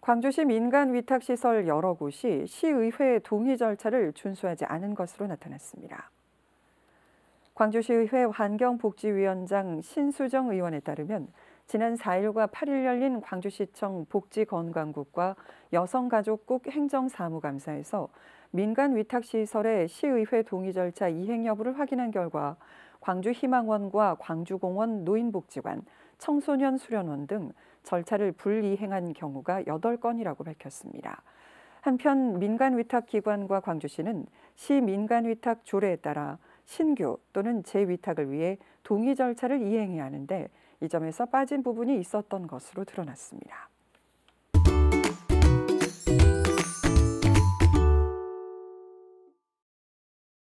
광주시 민간 위탁시설 여러 곳이 시의회 동의 절차를 준수하지 않은 것으로 나타났습니다. 광주시의회 환경복지위원장 신수정 의원에 따르면 지난 4일과 8일 열린 광주시청 복지건강국과 여성가족국 행정사무감사에서 민간 위탁시설의 시의회 동의 절차 이행 여부를 확인한 결과 광주희망원과 광주공원 노인복지관, 청소년 수련원 등 절차를 불이행한 경우가 8건이라고 밝혔습니다. 한편 민간위탁기관과 광주시는 시민간위탁 조례에 따라 신규 또는 재위탁을 위해 동의 절차를 이행해야 하는데 이 점에서 빠진 부분이 있었던 것으로 드러났습니다.